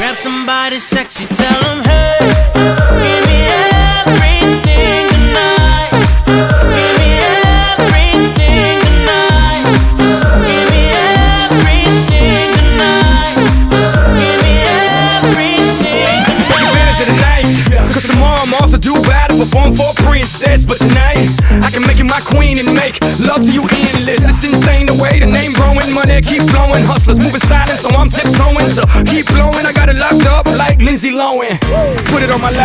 Grab somebody sexy, tell them, hey, give me everything tonight. Give me everything tonight. Give me everything tonight. Give me everything the tomorrow I'm off to perform for a princess. But tonight, I can make you my queen and make love to you endless. It's insane the way the name growing, money keep flowing. Hustlers moving silent, so I'm tiptoeing. So keep blowing, it locked up like Lindsay Lohan. Put it on my life.